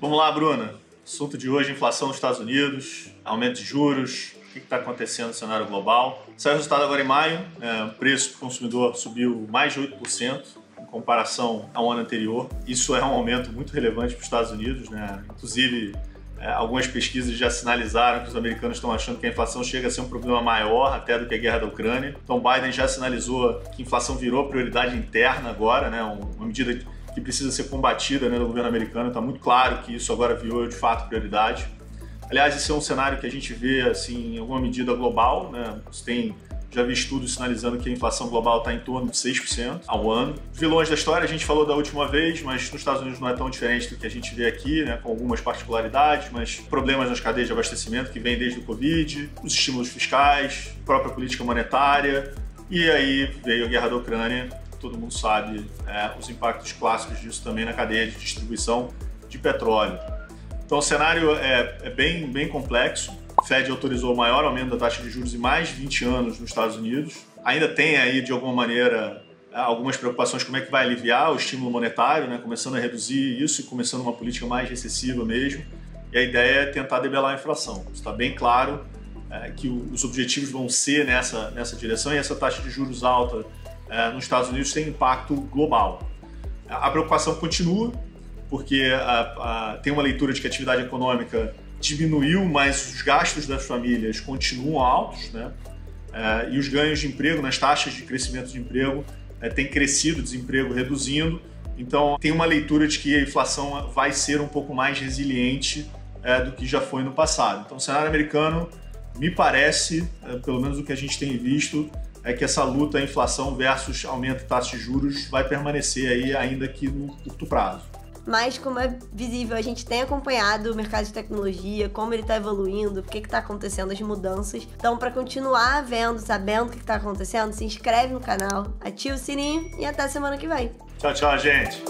Vamos lá, Bruna. Assunto de hoje: inflação nos Estados Unidos, aumento de juros, o que está acontecendo no cenário global. Saiu o resultado agora em maio, é, o preço do consumidor subiu mais de 8% em comparação ao ano anterior. Isso é um aumento muito relevante para os Estados Unidos, né? Inclusive, é, algumas pesquisas já sinalizaram que os americanos estão achando que a inflação chega a ser um problema maior até do que a guerra da Ucrânia. Então, Biden já sinalizou que a inflação virou prioridade interna agora, né? uma medida que precisa ser combatida né, no governo americano. Está muito claro que isso agora virou de fato prioridade. Aliás, esse é um cenário que a gente vê assim, em alguma medida global. Né? Você tem já vi estudos sinalizando que a inflação global está em torno de 6% ao ano. Vilões da história, a gente falou da última vez, mas nos Estados Unidos não é tão diferente do que a gente vê aqui, né, com algumas particularidades, mas problemas nas cadeias de abastecimento que vêm desde o Covid, os estímulos fiscais, própria política monetária, e aí veio a guerra da Ucrânia, todo mundo sabe é, os impactos clássicos disso também na cadeia de distribuição de petróleo. Então o cenário é, é bem, bem complexo. O Fed autorizou o maior aumento da taxa de juros em mais de 20 anos nos Estados Unidos. Ainda tem aí, de alguma maneira, algumas preocupações como é que vai aliviar o estímulo monetário, né? começando a reduzir isso e começando uma política mais recessiva mesmo. E a ideia é tentar debelar a inflação. Está bem claro é, que os objetivos vão ser nessa, nessa direção e essa taxa de juros alta é, nos Estados Unidos tem impacto global. A preocupação continua, porque a, a, tem uma leitura de que a atividade econômica diminuiu, mas os gastos das famílias continuam altos, né? É, e os ganhos de emprego, nas taxas de crescimento de emprego, é, têm crescido, desemprego reduzindo. Então, tem uma leitura de que a inflação vai ser um pouco mais resiliente é, do que já foi no passado. Então, o cenário americano, me parece, é, pelo menos o que a gente tem visto, é que essa luta inflação versus aumento de taxa de juros vai permanecer aí ainda que no curto prazo mas como é visível, a gente tem acompanhado o mercado de tecnologia, como ele está evoluindo, o que está acontecendo, as mudanças. Então, para continuar vendo, sabendo o que está acontecendo, se inscreve no canal, ativa o sininho e até semana que vem. Tchau, tchau, gente.